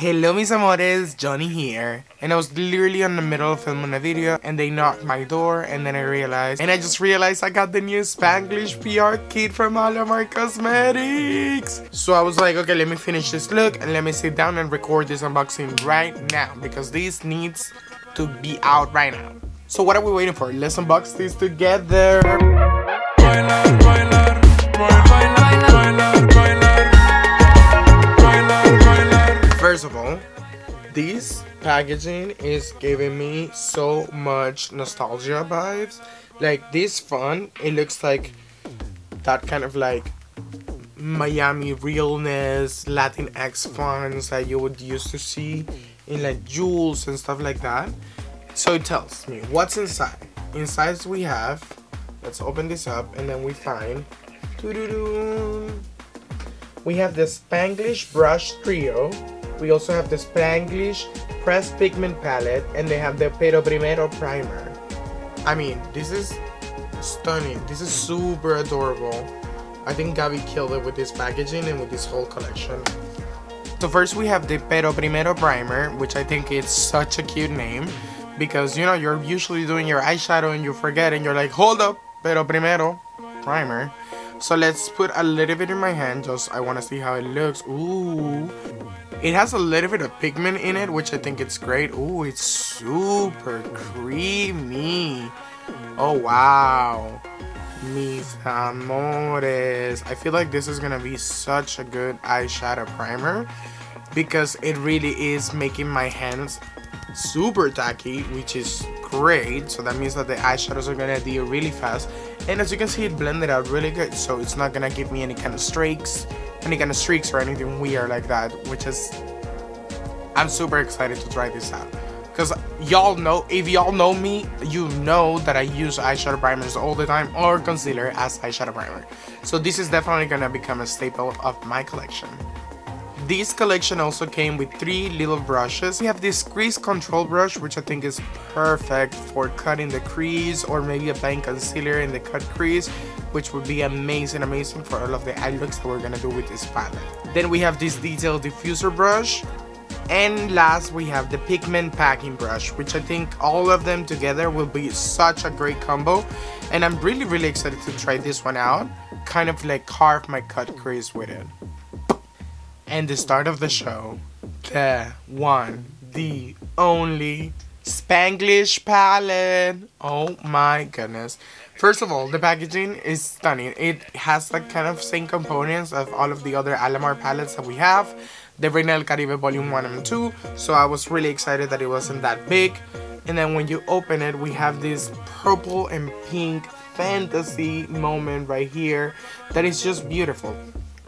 Hello mis amores, Jonny here. And I was literally in the middle of filming a video and they knocked my door and then I realized, and I just realized I got the new Spanglish PR kit from Alamar Cosmetics. So I was like, okay, let me finish this look and let me sit down and record this unboxing right now because this needs to be out right now. So what are we waiting for? Let's unbox this together. First of all, this packaging is giving me so much nostalgia vibes. Like this font, it looks like that kind of like Miami realness, Latinx fonts that you would used to see in like jewels and stuff like that. So it tells me what's inside. Inside we have, let's open this up and then we find, we have the Spanglish Brush Trio. We also have the Spanglish Pressed Pigment Palette and they have the Pero Primero Primer. I mean, this is stunning. This is super adorable. I think Gaby killed it with this packaging and with this whole collection. So first we have the Pero Primero Primer, which I think is such a cute name because you know you're usually doing your eyeshadow and you forget and you're like hold up pero primero primer so let's put a little bit in my hand just I want to see how it looks. Ooh. It has a little bit of pigment in it which I think it's great. Ooh it's super creamy. Oh wow. Mis amores. I feel like this is gonna be such a good eyeshadow primer because it really is making my hands super tacky which is great. So that means that the eyeshadows are gonna adhere really fast. And as you can see it blended out really good. So it's not gonna give me any kind of streaks any kind of streaks or anything weird like that which is I'm super excited to try this out. Because y'all know if y'all know me you know that I use eyeshadow primers all the time or concealer as eyeshadow primer. So this is definitely gonna become a staple of my collection this collection also came with three little brushes. We have this crease control brush, which I think is perfect for cutting the crease or maybe applying concealer in the cut crease, which would be amazing, amazing for all of the eye looks that we're gonna do with this palette. Then we have this detail diffuser brush. And last, we have the pigment packing brush, which I think all of them together will be such a great combo. And I'm really, really excited to try this one out. Kind of like carve my cut crease with it and the start of the show, the one, the only Spanglish palette. Oh my goodness. First of all, the packaging is stunning. It has the kind of same components of all of the other Alamar palettes that we have. The Reina Caribe Volume 1 and 2. So I was really excited that it wasn't that big. And then when you open it, we have this purple and pink fantasy moment right here that is just beautiful.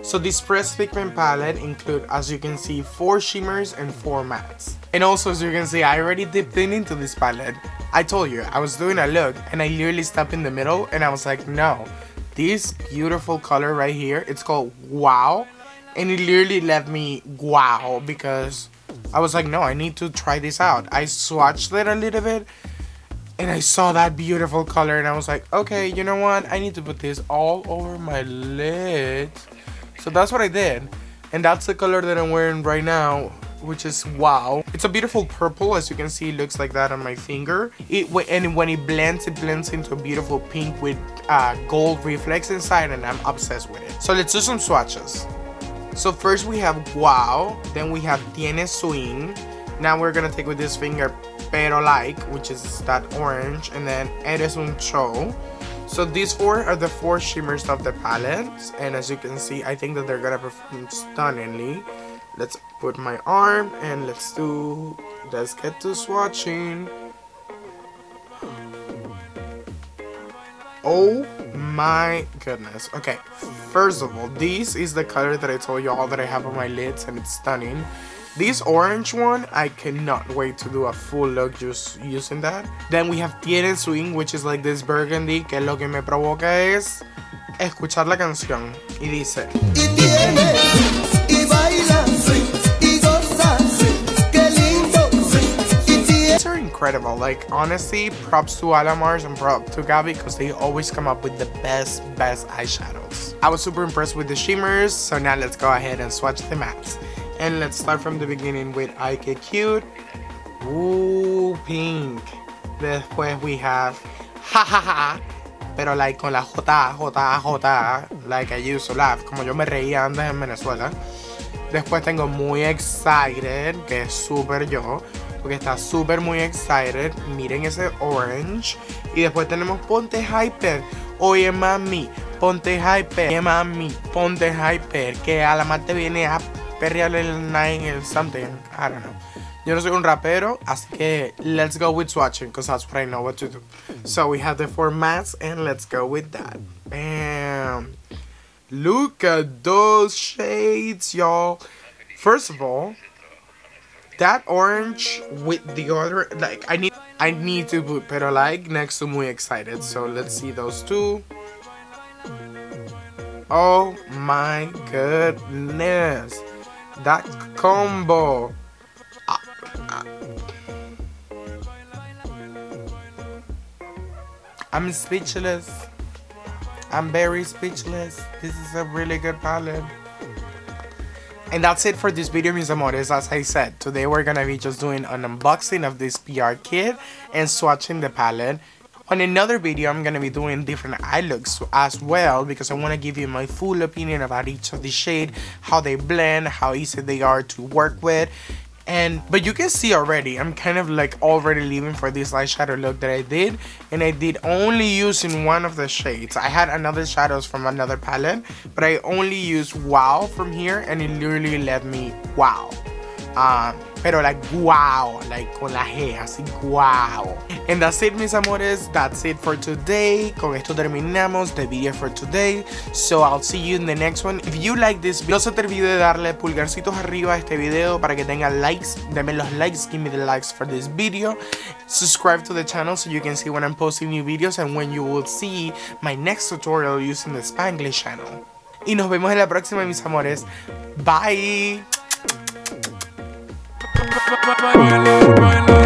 So this pressed pigment palette include, as you can see, 4 shimmers and 4 mattes. And also, as you can see, I already dipped in into this palette. I told you, I was doing a look and I literally stepped in the middle and I was like, no. This beautiful color right here, it's called Wow. And it literally left me wow because I was like, no, I need to try this out. I swatched it a little bit and I saw that beautiful color and I was like, okay, you know what? I need to put this all over my lids so that's what I did. And that's the color that I'm wearing right now, which is wow. It's a beautiful purple, as you can see, it looks like that on my finger. It And when it blends, it blends into a beautiful pink with uh, gold reflex inside, and I'm obsessed with it. So let's do some swatches. So first we have wow, then we have tiene swing. Now we're gonna take with this finger pero like, which is that orange, and then eres un show. So these four are the four shimmers of the palette and as you can see I think that they're gonna perform stunningly. Let's put my arm and let's do let's get to swatching. Oh my goodness. Okay, first of all, this is the color that I told you all that I have on my lids and it's stunning. This orange one, I cannot wait to do a full look just using that. Then we have Tiene Swing, which is like this burgundy, que lo que me provoca es escuchar la canción. Y dice... Y tienes, y bailas, y gozas, qué lindo, These are incredible. Like, honestly, props to Alamars and props to Gaby because they always come up with the best, best eyeshadows. I was super impressed with the shimmers, so now let's go ahead and swatch the mattes. And let's start from the beginning with Ike Cute. Ooh, pink. Después we have ha. Pero like con la J, J, J, like I used to laugh, como yo me reía antes en Venezuela. Después tengo muy excited, que es súper yo, porque está súper muy excited. Miren ese orange. Y después tenemos ponte hyper. Oye mami, ponte hyper. Oye mami, ponte hyper. Que a la te viene a perrearle el nine something. I don't know. Yo no soy un rapero, así que let's go with swatching, because that's what I know what to do. So we have the four mattes, and let's go with that. Bam! Look at those shades, y'all. First of all, that orange with the other, like, I need, I need to put pero like next to muy excited. So let's see those two. Oh my goodness. That combo. Ah, ah. I'm speechless. I'm very speechless. This is a really good palette. And that's it for this video, mis amores. As I said, today we're gonna be just doing an unboxing of this PR kit and swatching the palette. On another video, I'm gonna be doing different eye looks as well because I want to give you my full opinion about each of the shade, how they blend, how easy they are to work with, and but you can see already I'm kind of like already leaving for this light shadow look that I did and I did only using one of the shades. I had another shadows from another palette but I only used wow from here and it literally let me wow uh, pero like wow, like con la G, así wow. And that's it, mis amores. That's it for today. Con esto terminamos the video for today. So I'll see you in the next one. If you like this video, no se te olvide de darle pulgarcitos arriba a este video para que tenga likes. Deme los likes, give me the likes for this video. Subscribe to the channel so you can see when I'm posting new videos and when you will see my next tutorial using the Spanglish channel. Y nos vemos en la próxima, mis amores. Bye. Baila, baila.